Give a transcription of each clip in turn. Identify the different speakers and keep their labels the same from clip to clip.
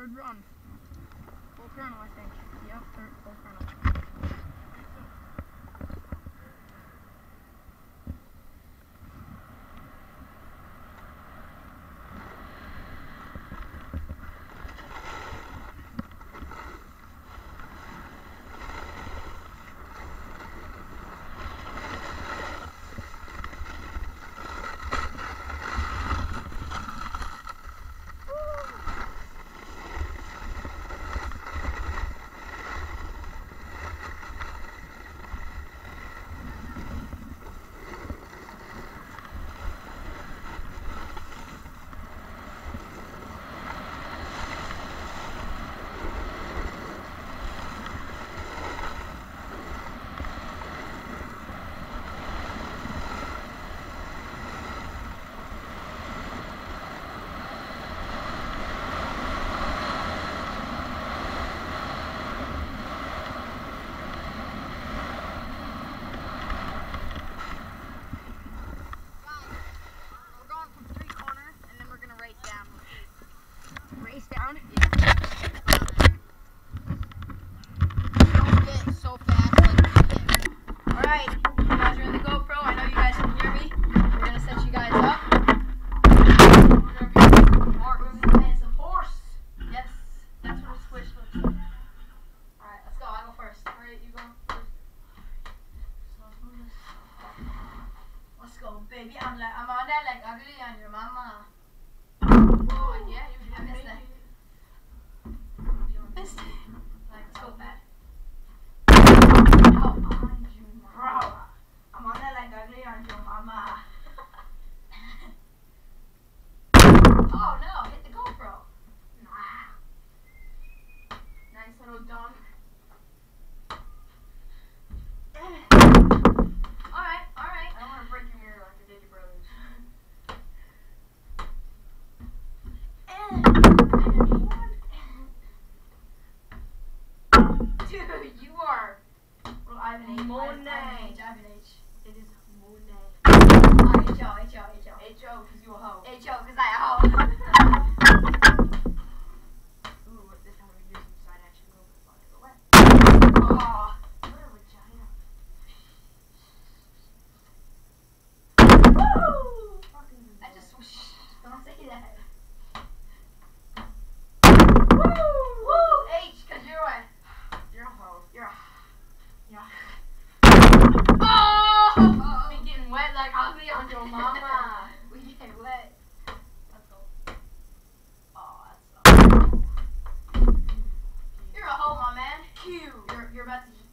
Speaker 1: third run. Full colonel, I think. Yep, third full colonel.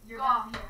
Speaker 1: You're Go. down here.